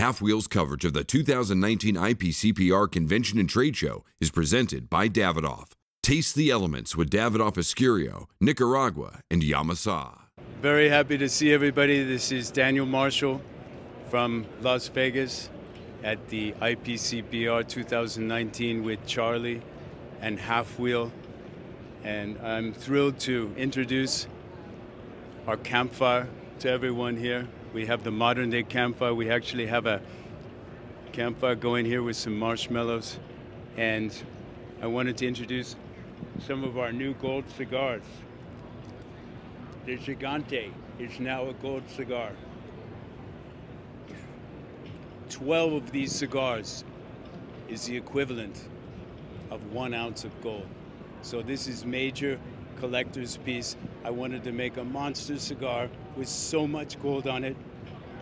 halfwheel's coverage of the 2019 IPCPR Convention and Trade Show is presented by Davidoff. Taste the elements with Davidoff Escurio, Nicaragua, and Yamasa. Very happy to see everybody. This is Daniel Marshall from Las Vegas at the IPCPR 2019 with Charlie and halfwheel. And I'm thrilled to introduce our campfire to everyone here. We have the modern day campfire. We actually have a campfire going here with some marshmallows. And I wanted to introduce some of our new gold cigars. The Gigante is now a gold cigar. 12 of these cigars is the equivalent of one ounce of gold. So this is major collector's piece. I wanted to make a monster cigar with so much gold on it.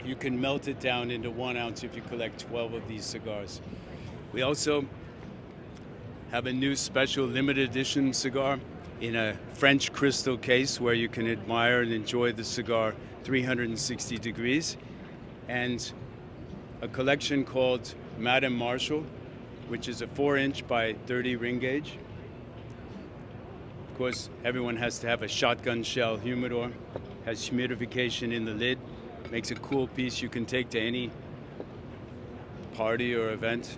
You can melt it down into one ounce if you collect 12 of these cigars. We also have a new special limited edition cigar in a French crystal case where you can admire and enjoy the cigar 360 degrees. And a collection called Madame Marshall, which is a 4 inch by 30 ring gauge. Course, everyone has to have a shotgun shell humidor, has humidification in the lid, makes a cool piece you can take to any party or event.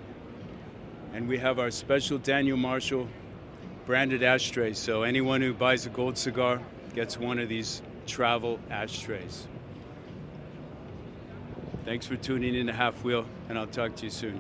And we have our special Daniel Marshall branded ashtray, so anyone who buys a gold cigar gets one of these travel ashtrays. Thanks for tuning in to halfwheel, and I'll talk to you soon.